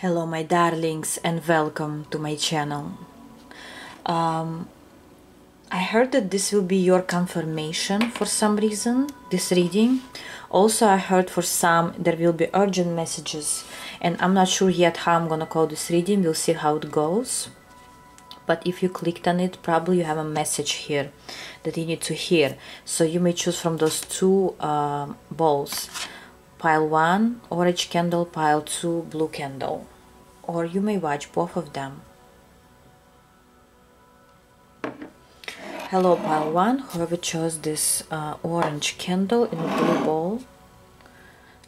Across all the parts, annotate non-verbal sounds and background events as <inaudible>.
Hello my darlings and welcome to my channel. Um, I heard that this will be your confirmation for some reason, this reading. Also I heard for some there will be urgent messages and I'm not sure yet how I'm gonna call this reading, we'll see how it goes. But if you clicked on it, probably you have a message here that you need to hear. So you may choose from those two uh, balls pile 1 orange candle pile 2 blue candle. Or you may watch both of them. Hello pile 1 whoever chose this uh, orange candle in a blue bowl.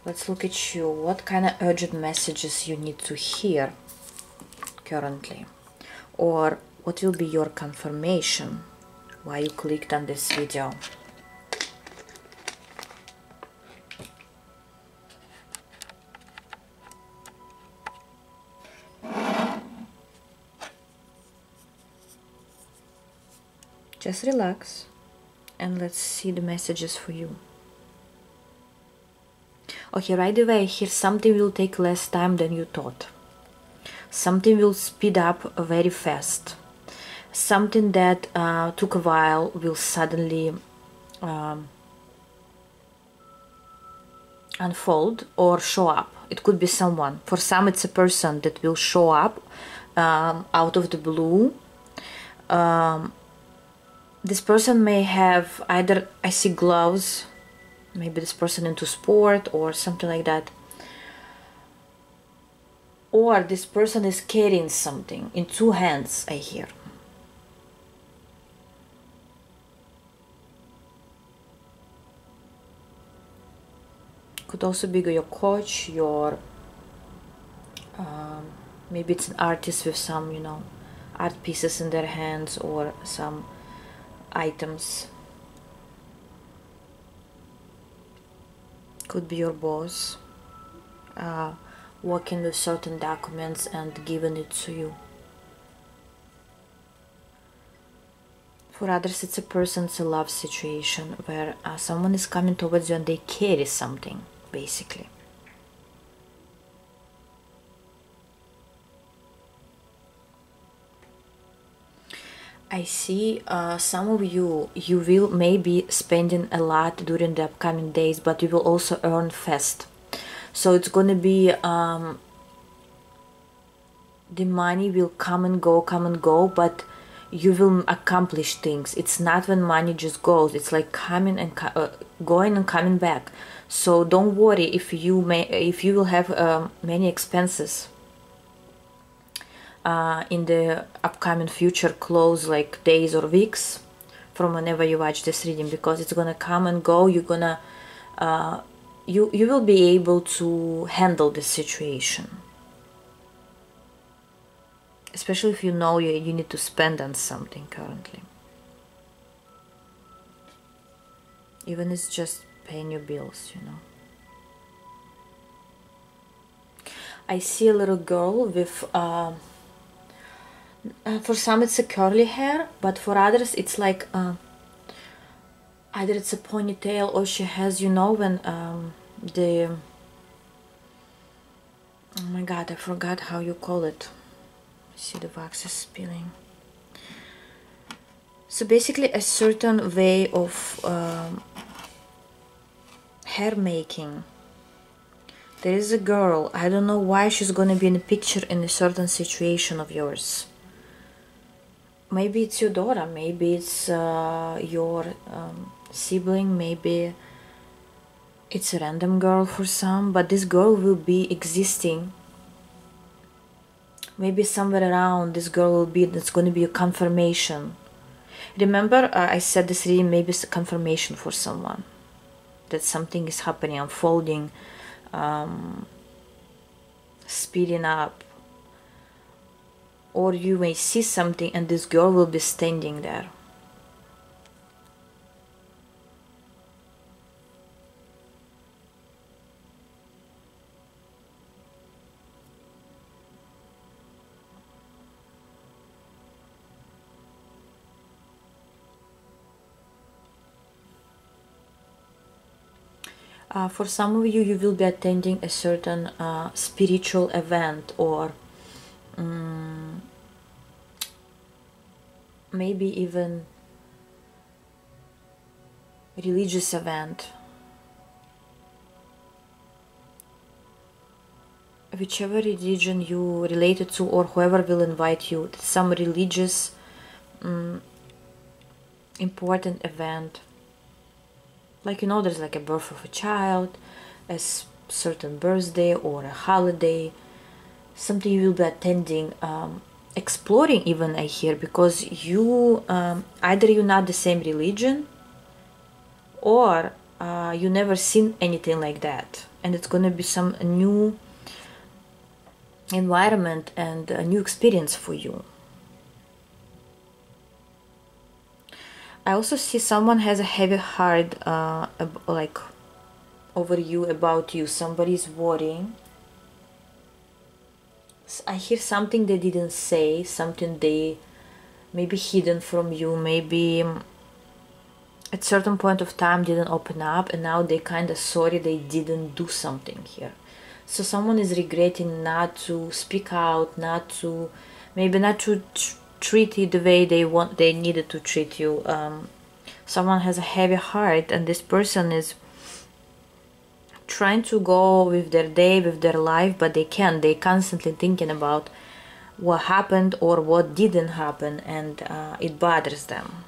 Let's look at you. What kind of urgent messages you need to hear currently? Or what will be your confirmation why you clicked on this video just relax and let's see the messages for you. Okay right away here something will take less time than you thought. Something will speed up very fast. Something that uh, took a while will suddenly um, unfold or show up. It could be someone. For some it's a person that will show up um, out of the blue um, this person may have either I see gloves maybe this person into sport or something like that. Or this person is carrying something in two hands I hear. Could also be your coach your um, maybe it's an artist with some you know art pieces in their hands or some items. Could be your boss uh, working with certain documents and giving it to you. For others it's a person's a love situation where uh, someone is coming towards you and they carry something basically I see uh, some of you, you will maybe spending a lot during the upcoming days, but you will also earn fast. So it's going to be, um, the money will come and go, come and go, but you will accomplish things. It's not when money just goes. It's like coming and uh, going and coming back. So don't worry if you may, if you will have um, many expenses uh, in the upcoming future close like days or weeks from whenever you watch this reading because it's gonna come and go. You're gonna uh, you you will be able to handle this situation. Especially if you know you, you need to spend on something currently. Even it's just paying your bills you know. I see a little girl with uh, uh, for some it's a curly hair but for others it's like uh, either it's a ponytail or she has you know when um, the oh my god I forgot how you call it. See the wax is spilling. So basically a certain way of um, hair making. There is a girl I don't know why she's gonna be in a picture in a certain situation of yours maybe it's your daughter maybe it's uh, your um, sibling maybe it's a random girl for some but this girl will be existing. Maybe somewhere around this girl will be that's going to be a confirmation. Remember uh, i said this reading maybe it's a confirmation for someone that something is happening unfolding um, speeding up or you may see something and this girl will be standing there. Uh, for some of you you will be attending a certain uh, spiritual event or um, maybe even religious event whichever religion you related to or whoever will invite you some religious um, important event. Like you know there's like a birth of a child a certain birthday or a holiday something you will be attending um, exploring even i hear because you um, either you're not the same religion or uh, you never seen anything like that. And it's gonna be some new environment and a new experience for you. I also see someone has a heavy heart uh, like over you about you. Somebody's worrying I hear something they didn't say something they maybe hidden from you maybe um, at certain point of time didn't open up and now they kind of sorry they didn't do something here. So someone is regretting not to speak out not to maybe not to treat you the way they want they needed to treat you. Um, someone has a heavy heart and this person is trying to go with their day with their life but they can't. They constantly thinking about what happened or what didn't happen and uh, it bothers them.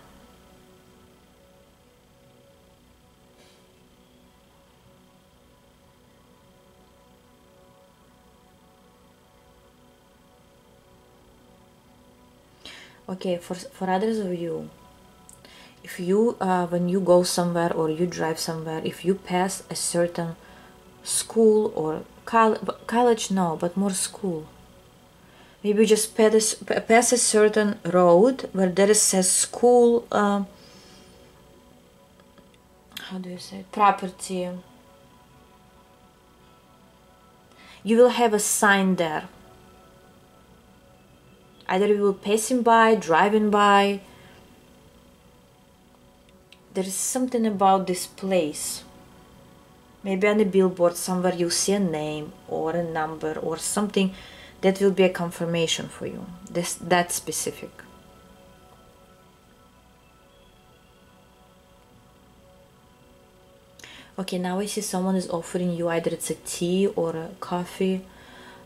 Okay for for others of you if you uh, when you go somewhere or you drive somewhere if you pass a certain school or col college no but more school. Maybe just pass, pass a certain road where there is a school uh, how do you say property. You will have a sign there. Either you will passing by driving by. There is something about this place maybe on a billboard somewhere you see a name or a number or something that will be a confirmation for you. This that specific. Okay now I see someone is offering you either it's a tea or a coffee.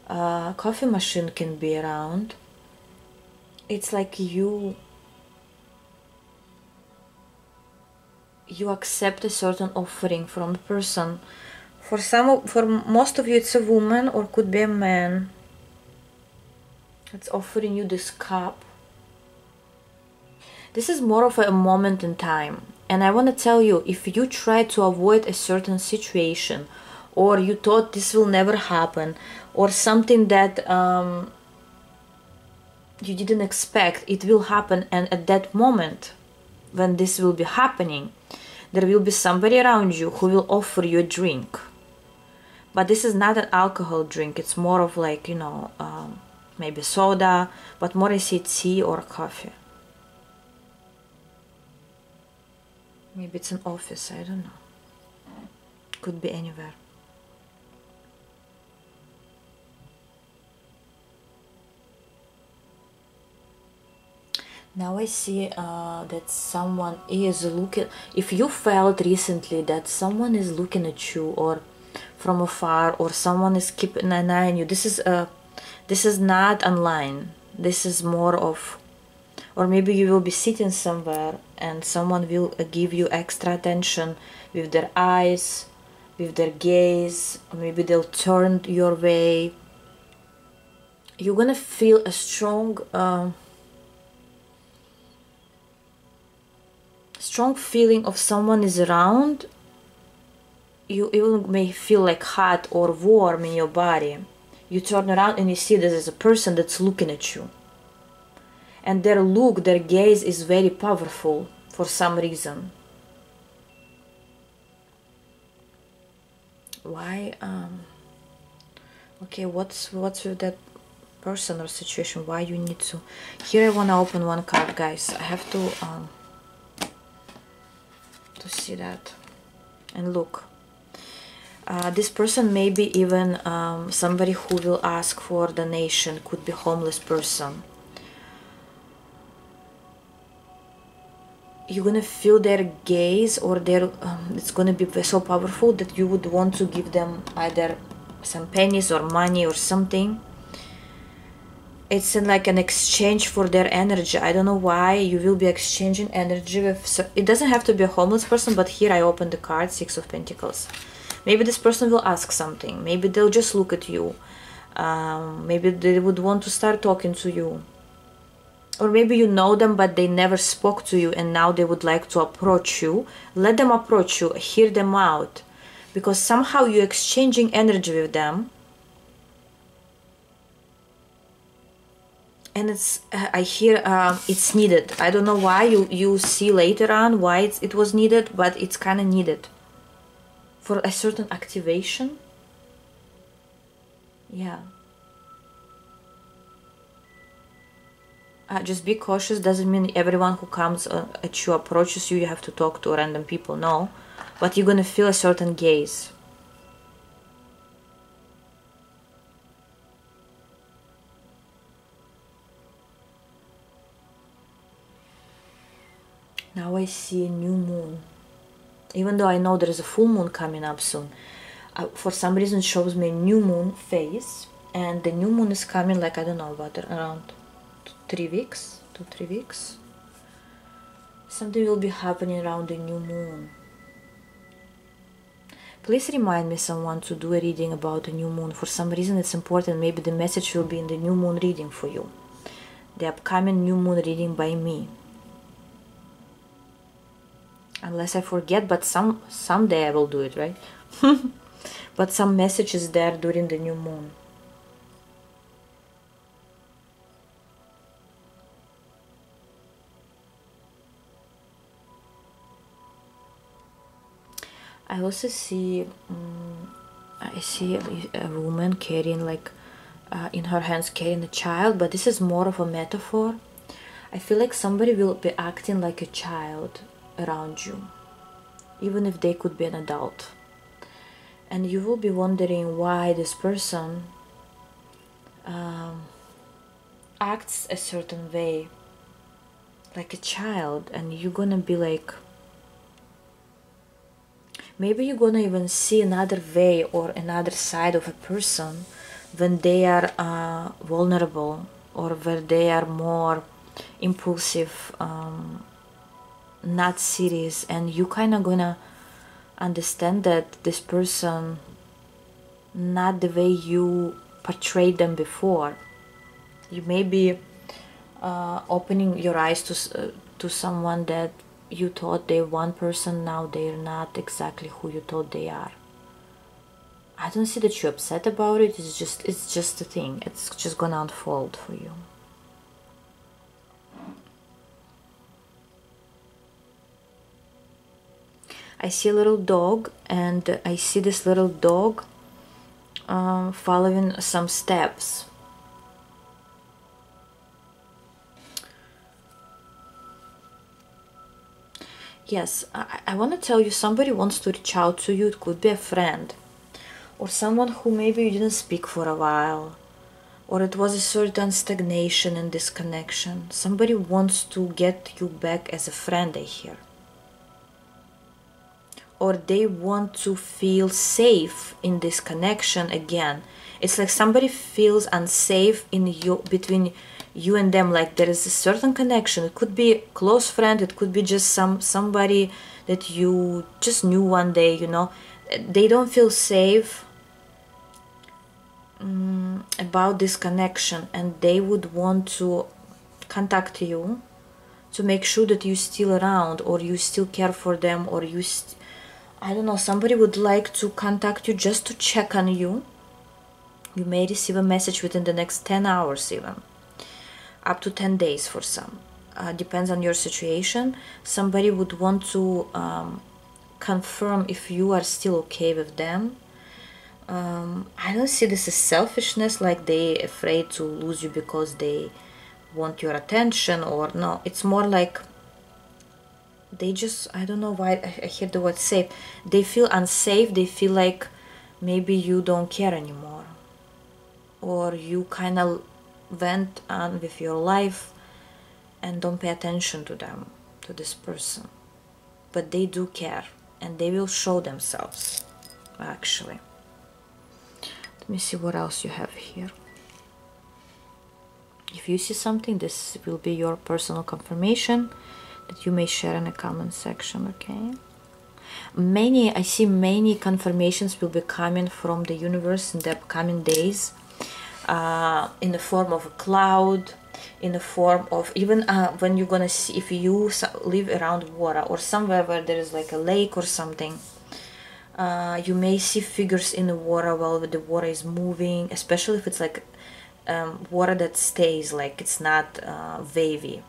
Uh, coffee machine can be around. It's like you you accept a certain offering from the person. For some for most of you it's a woman or could be a man. It's offering you this cup. This is more of a moment in time. And i want to tell you if you try to avoid a certain situation or you thought this will never happen or something that um, you didn't expect it will happen and at that moment when this will be happening there will be somebody around you who will offer you a drink. But this is not an alcohol drink it's more of like you know um, maybe soda but more I see tea or coffee. Maybe it's an office I don't know. Could be anywhere now I see uh, that someone is looking if you felt recently that someone is looking at you or from afar or someone is keeping an eye on you this is a uh, this is not online. This is more of or maybe you will be sitting somewhere and someone will uh, give you extra attention with their eyes with their gaze maybe they'll turn your way. You're gonna feel a strong uh, strong feeling of someone is around you even may feel like hot or warm in your body. You turn around and you see this is a person that's looking at you. And their look their gaze is very powerful for some reason. Why um okay what's what's with that person or situation? Why you need to here i want to open one card guys. I have to um to see that and look. Uh, this person may be even um, somebody who will ask for donation could be homeless person. You're gonna feel their gaze or their um, it's gonna be so powerful that you would want to give them either some pennies or money or something it's in like an exchange for their energy. I don't know why you will be exchanging energy with so it doesn't have to be a homeless person but here i open the card six of pentacles. Maybe this person will ask something. Maybe they'll just look at you. Um, maybe they would want to start talking to you. Or maybe you know them but they never spoke to you and now they would like to approach you. Let them approach you. Hear them out. Because somehow you're exchanging energy with them and it's i hear um, it's needed. I don't know why you you see later on why it was needed but it's kind of needed. For a certain activation? Yeah. Uh, just be cautious doesn't mean everyone who comes uh, at you approaches you you have to talk to random people no. But you're gonna feel a certain gaze now I see a new moon. Even though I know there is a full moon coming up soon uh, for some reason shows me a new moon phase and the new moon is coming like I don't know about around three weeks two three weeks. Something will be happening around the new moon. Please remind me someone to do a reading about the new moon. For some reason it's important. Maybe the message will be in the new moon reading for you. The upcoming new moon reading by me unless I forget but some someday I will do it right? <laughs> But some messages there during the new moon. I also see um, I see a, woman carrying like uh, in her hands carrying a child but this is more of a metaphor. I feel like somebody will be acting like a child around you even if they could be an adult. And you will be wondering why this person um, acts a certain way like a child and you're gonna be like maybe you're gonna even see another way or another side of a person when they are uh, vulnerable or where they are more impulsive um, not serious and you kind of gonna understand that this person not the way you portrayed them before. You may be uh, opening your eyes to uh, to someone that you thought they're one person now they're not exactly who you thought they are. I don't see that you're upset about it it's just it's just a thing. It's just gonna unfold for you I see a little dog and I see this little dog um, following some steps. Yes I, I want to tell you somebody wants to reach out to you it could be a friend or someone who maybe you didn't speak for a while or it was a certain stagnation and disconnection. Somebody wants to get you back as a friend I hear or they want to feel safe in this connection again. It's like somebody feels unsafe in you between you and them like there is a certain connection. It could be close friend it could be just some somebody that you just knew one day you know. They don't feel safe um, about this connection and they would want to contact you to make sure that you still around or you still care for them or you I don't know somebody would like to contact you just to check on you. You may receive a message within the next 10 hours even. Up to 10 days for some. Uh, depends on your situation. Somebody would want to um, confirm if you are still okay with them. Um, I don't see this as selfishness like they afraid to lose you because they want your attention or no. It's more like they just I don't know why I hear the word safe. They feel unsafe they feel like maybe you don't care anymore. Or you kind of went on with your life and don't pay attention to them to this person. But they do care and they will show themselves actually. Let me see what else you have here. If you see something this will be your personal confirmation that you may share in the comment section okay? Many i see many confirmations will be coming from the universe in the upcoming days uh, in the form of a cloud in the form of even uh, when you're gonna see if you live around water or somewhere where there is like a lake or something uh, you may see figures in the water while the water is moving especially if it's like um, water that stays like it's not uh, wavy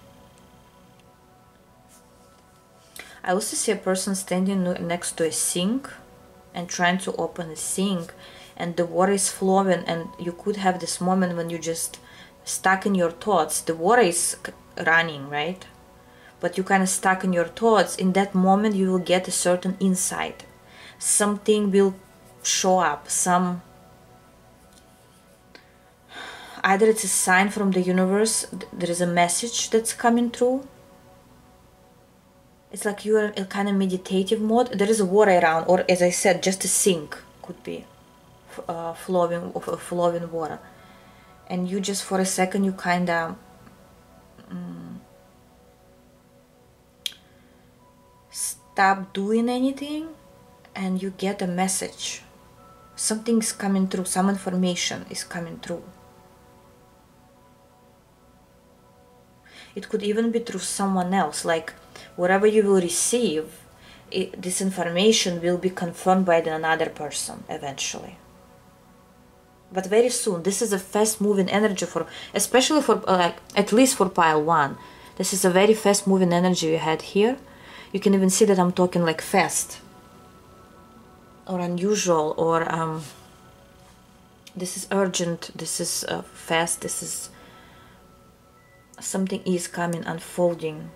I also see a person standing next to a sink and trying to open the sink and the water is flowing and you could have this moment when you just stuck in your thoughts. The water is running right? But you kind of stuck in your thoughts. In that moment you will get a certain insight. Something will show up. Some either it's a sign from the universe there is a message that's coming through it's like you're in a kind of meditative mode. There is a water around or as i said just a sink could be uh, flowing flowing water. And you just for a second you kind of um, stop doing anything and you get a message. Something's coming through some information is coming through. It could even be through someone else like whatever you will receive it, this information will be confirmed by another person eventually. But very soon this is a fast moving energy for especially for uh, like at least for pile one. This is a very fast moving energy we had here. You can even see that i'm talking like fast. Or unusual or um, this is urgent this is uh, fast this is something is coming unfolding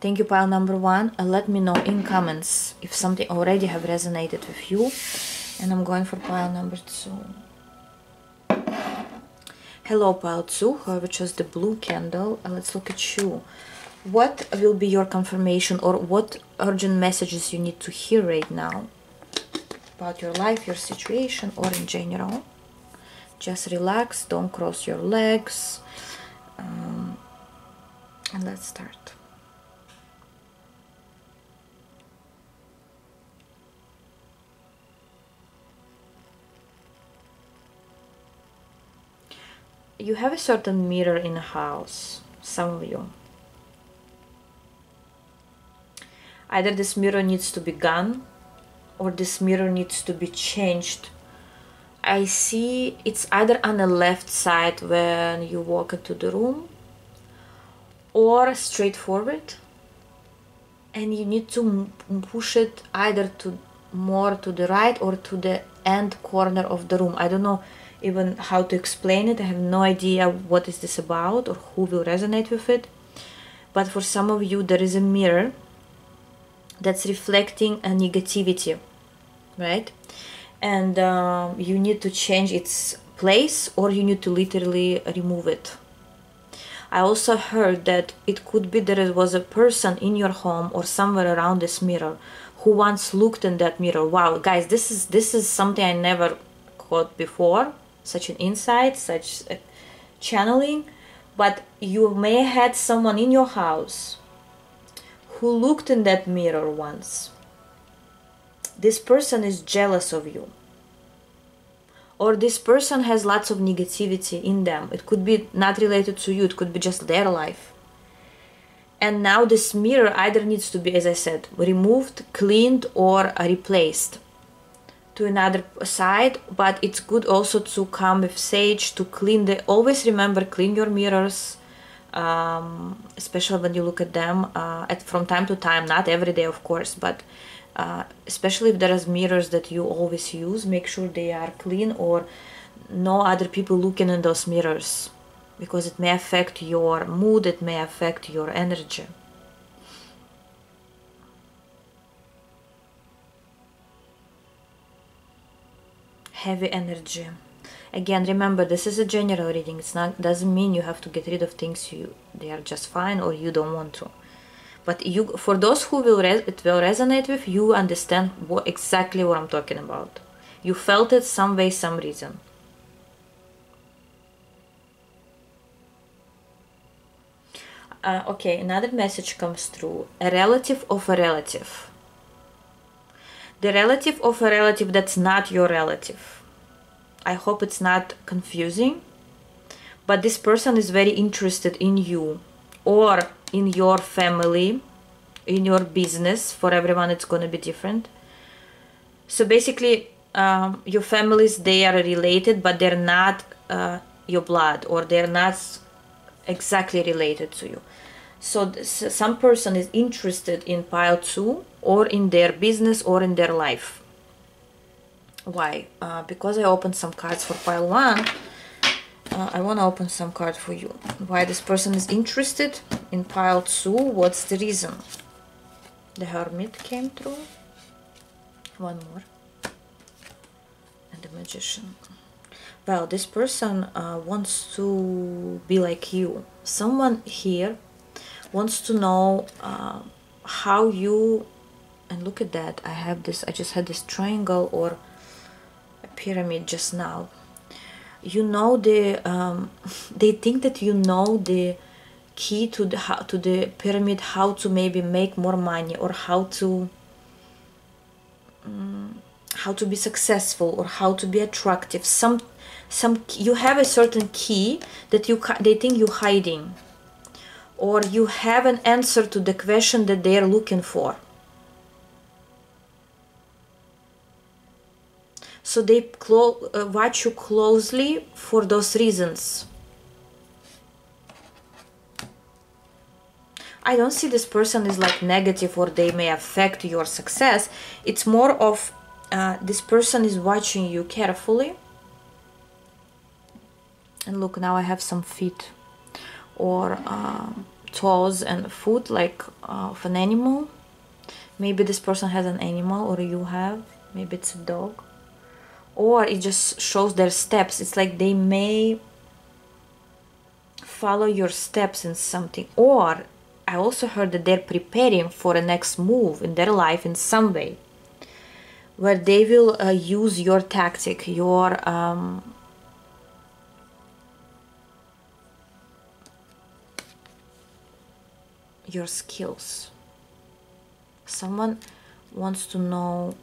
Thank you pile number one. Uh, let me know in comments if something already have resonated with you. And I'm going for pile number two. Hello pile two, whoever chose the blue candle. Uh, let's look at you. What will be your confirmation or what urgent messages you need to hear right now about your life, your situation, or in general? Just relax, don't cross your legs. Um, and let's start. You have a certain mirror in a house, some of you. Either this mirror needs to be gone or this mirror needs to be changed. I see it's either on the left side when you walk into the room or straight forward and you need to push it either to more to the right or to the end corner of the room. I don't know even how to explain it. I have no idea what is this about or who will resonate with it. But for some of you, there is a mirror that's reflecting a negativity, right? And um, you need to change its place or you need to literally remove it. I also heard that it could be there was a person in your home or somewhere around this mirror who once looked in that mirror. Wow, guys, this is this is something I never caught before such an insight, such a channeling, but you may have had someone in your house who looked in that mirror once. This person is jealous of you. Or this person has lots of negativity in them. It could be not related to you, it could be just their life. And now this mirror either needs to be, as I said, removed, cleaned, or replaced to another side but it's good also to come with sage to clean the always remember clean your mirrors um, especially when you look at them uh, at from time to time not every day of course but uh, especially if there is mirrors that you always use make sure they are clean or no other people looking in those mirrors because it may affect your mood it may affect your energy heavy energy. Again remember this is a general reading. It's not doesn't mean you have to get rid of things you they are just fine or you don't want to. But you for those who will it will resonate with you understand what exactly what i'm talking about. You felt it some way some reason. Uh, okay another message comes through. A relative of a relative the relative of a relative that's not your relative I hope it's not confusing. But this person is very interested in you or in your family, in your business. For everyone, it's going to be different. So basically, um, your families, they are related, but they're not uh, your blood or they're not exactly related to you. So this, some person is interested in pile two or in their business or in their life. Why? Uh, because I opened some cards for pile one uh, I want to open some card for you. Why this person is interested in pile two? What's the reason? The hermit came through. One more. And the magician. Well this person uh, wants to be like you. Someone here wants to know uh, how you and look at that I have this I just had this triangle or a pyramid just now. You know the um, <laughs> they think that you know the key to the how, to the pyramid how to maybe make more money or how to um, how to be successful or how to be attractive. Some some you have a certain key that you they think you're hiding. Or you have an answer to the question that they are looking for so they uh, watch you closely for those reasons. I don't see this person is like negative or they may affect your success. It's more of uh, this person is watching you carefully. And look now I have some feet or uh, toes and foot like uh, of an animal. Maybe this person has an animal or you have. Maybe it's a dog or it just shows their steps. It's like they may follow your steps in something. Or i also heard that they're preparing for a next move in their life in some way where they will uh, use your tactic your um, your skills. Someone wants to know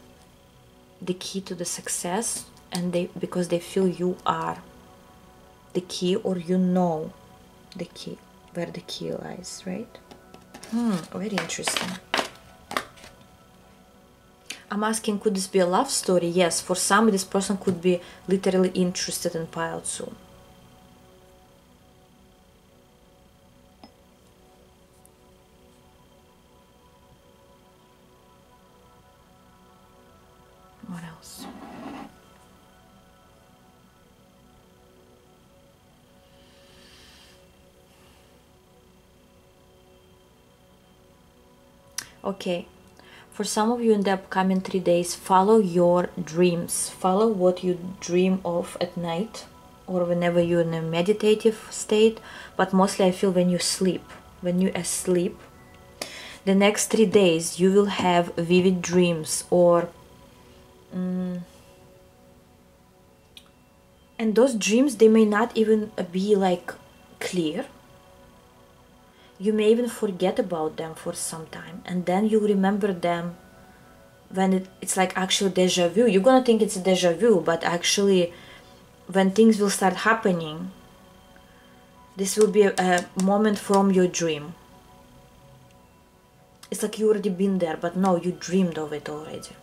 the key to the success and they because they feel you are the key or you know the key where the key lies right? Hmm very interesting. I'm asking could this be a love story? Yes for some this person could be literally interested in pile two okay. For some of you in the upcoming three days follow your dreams. Follow what you dream of at night or whenever you're in a meditative state but mostly i feel when you sleep when you're asleep. The next three days you will have vivid dreams or um, and those dreams they may not even be like clear you may even forget about them for some time and then you remember them when it, it's like actual deja vu. You're gonna think it's a deja vu but actually when things will start happening this will be a, a moment from your dream. It's like you already been there but no you dreamed of it already.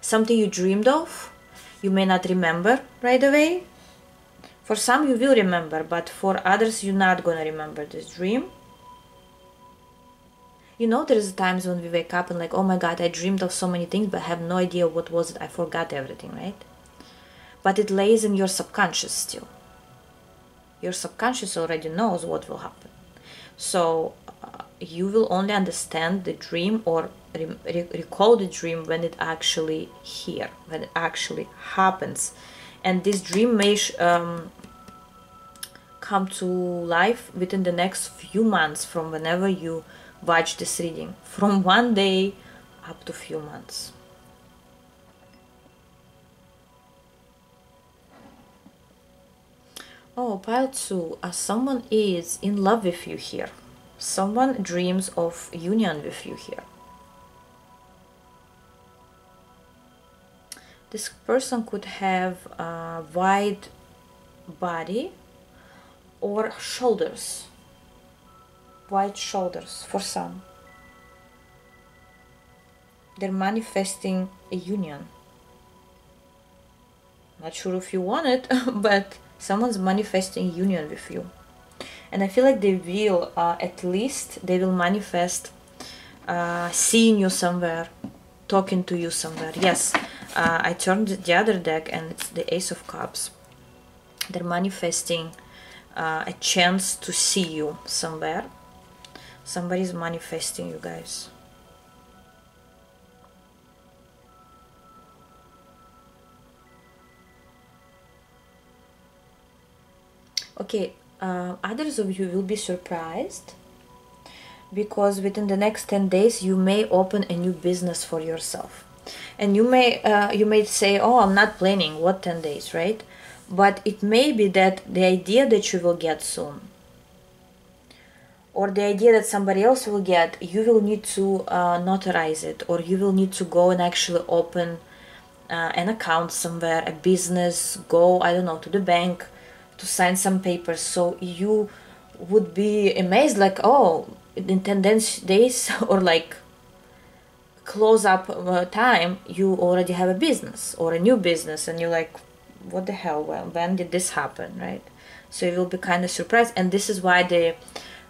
Something you dreamed of you may not remember right away. For some you will remember but for others you're not gonna remember this dream you know there's times when we wake up and like oh my god i dreamed of so many things but I have no idea what was it. I forgot everything right? But it lays in your subconscious still. Your subconscious already knows what will happen. So uh, you will only understand the dream or re recall the dream when it actually here when it actually happens. And this dream may um, come to life within the next few months from whenever you watch this reading from one day up to few months. Oh pile 2 uh, someone is in love with you here. Someone dreams of union with you here. This person could have a wide body or shoulders wide shoulders for some they're manifesting a union not sure if you want it <laughs> but someone's manifesting union with you and i feel like they will uh, at least they will manifest uh, seeing you somewhere talking to you somewhere yes uh, I turned the other deck and it's the Ace of Cups. They're manifesting uh, a chance to see you somewhere. Somebody's manifesting you guys. Okay, uh, others of you will be surprised because within the next 10 days you may open a new business for yourself and you may uh, you may say oh i'm not planning what 10 days right but it may be that the idea that you will get soon or the idea that somebody else will get you will need to uh, notarize it or you will need to go and actually open uh, an account somewhere a business go i don't know to the bank to sign some papers. So you would be amazed like oh in 10 days <laughs> or like close up uh, time you already have a business or a new business and you're like what the hell? Well when did this happen right? So you will be kind of surprised. And this is why the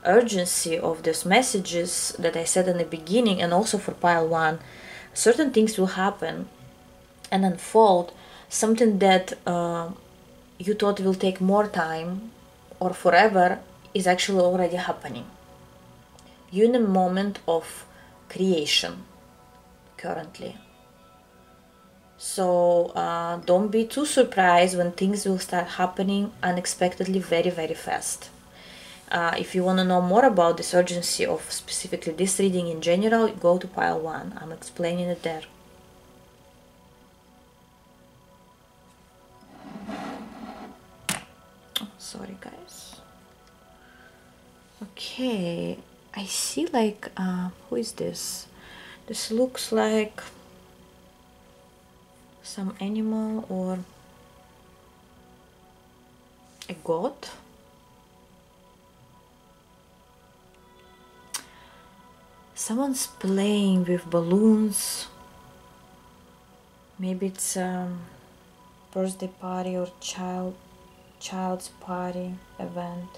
urgency of those messages that i said in the beginning and also for pile one certain things will happen and unfold something that uh, you thought will take more time or forever is actually already happening you're in a moment of creation currently. So uh, don't be too surprised when things will start happening unexpectedly very, very fast. Uh, if you want to know more about this urgency of specifically this reading in general, go to pile 1. I'm explaining it there. Oh, sorry guys. Okay, I see like, uh, who is this? This looks like some animal or a goat. Someone's playing with balloons. Maybe it's a birthday party or child child's party event.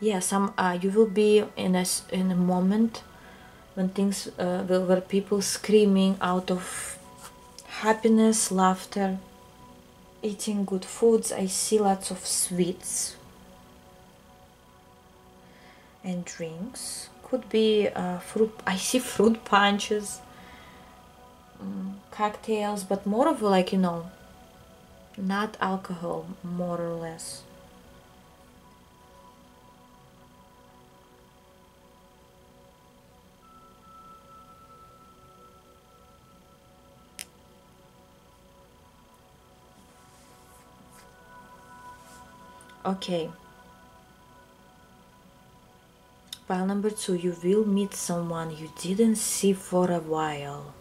yeah some uh, you will be in a in a moment when things uh, where people screaming out of happiness laughter eating good foods i see lots of sweets and drinks. Could be uh, fruit <laughs> i see fruit punches um, cocktails but more of like you know not alcohol more or less. Okay pile number two you will meet someone you didn't see for a while.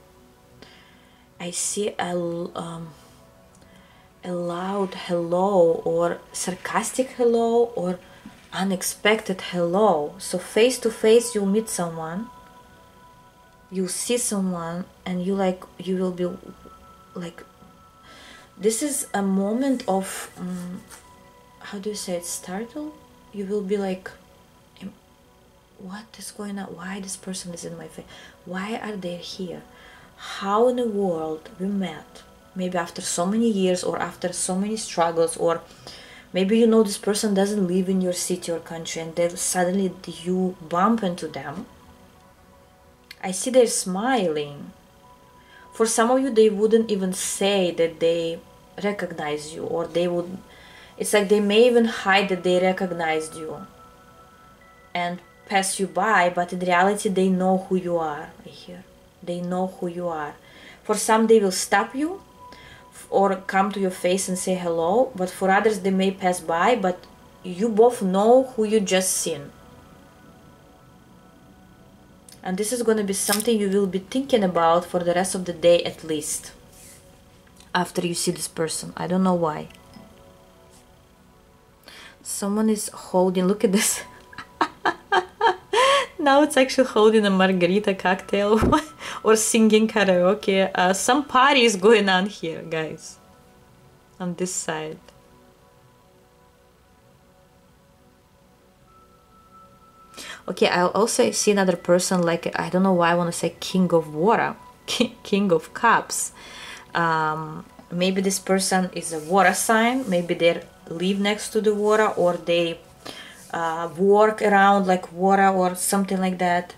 I see a, um, a loud hello or sarcastic hello or unexpected hello. So face to face you'll meet someone you see someone and you like you will be like this is a moment of um, how do you say it startled you will be like what is going on? Why this person is in my face why are they here? How in the world we met? Maybe after so many years or after so many struggles or maybe you know this person doesn't live in your city or country and then suddenly you bump into them. I see they're smiling. For some of you they wouldn't even say that they recognize you or they would it's like they may even hide that they recognized you. And pass you by but in reality they know who you are here they know who you are. For some they will stop you or come to your face and say hello but for others they may pass by but you both know who you just seen. And this is going to be something you will be thinking about for the rest of the day at least after you see this person. I don't know why. Someone is holding look at this <laughs> now it's actually holding a margarita cocktail <laughs> or singing karaoke. Uh, some party is going on here, guys. On this side. Okay, I also see another person like, I don't know why I want to say king of water, <laughs> king of cups. Um, maybe this person is a water sign, maybe they live next to the water or they uh, work around like water or something like that.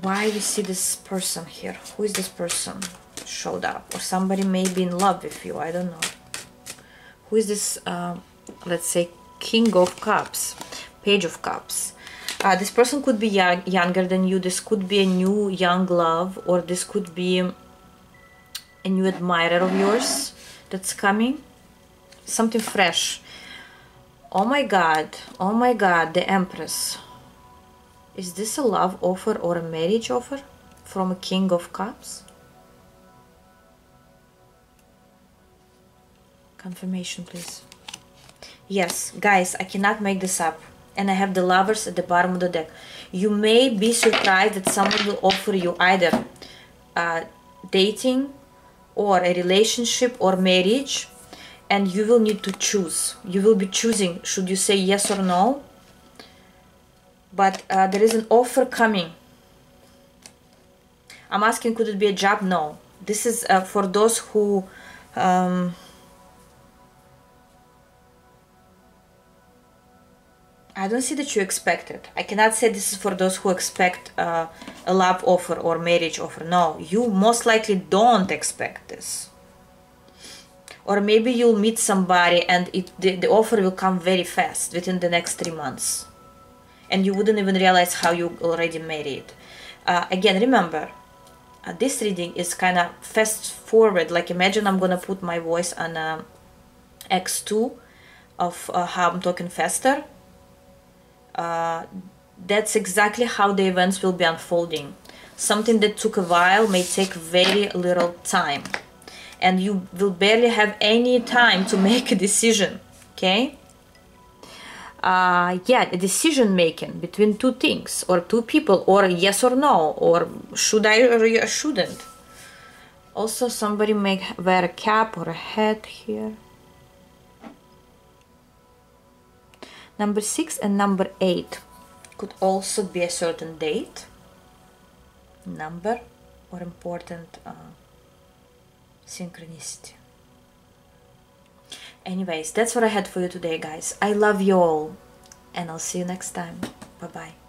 Why we see this person here? Who is this person? Showed up. Or somebody may be in love with you. I don't know. Who is this uh, let's say king of cups? Page of cups. Uh, this person could be young, younger than you. This could be a new young love. Or this could be a new admirer of yours that's coming. Something fresh Oh my god, oh my god, the Empress. Is this a love offer or a marriage offer from a King of Cups? Confirmation, please. Yes, guys, I cannot make this up. And I have the lovers at the bottom of the deck. You may be surprised that someone will offer you either uh, dating or a relationship or marriage and you will need to choose. You will be choosing should you say yes or no. But uh, there is an offer coming. I'm asking could it be a job? No. This is uh, for those who um, I don't see that you expect it. I cannot say this is for those who expect uh, a love offer or marriage offer. No, you most likely don't expect this or maybe you'll meet somebody and it, the, the offer will come very fast within the next three months. And you wouldn't even realize how you already made it. Uh, again remember uh, this reading is kind of fast forward. Like imagine i'm gonna put my voice on uh, x2 of uh, how i'm talking faster. Uh, that's exactly how the events will be unfolding. Something that took a while may take very little time and you will barely have any time to make a decision okay? Uh, yeah a decision making between two things or two people or yes or no or should I or shouldn't. Also somebody may wear a cap or a hat here. Number six and number eight could also be a certain date. Number or important uh, synchronicity. Anyways, that's what I had for you today, guys. I love you all, and I'll see you next time. Bye bye.